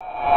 you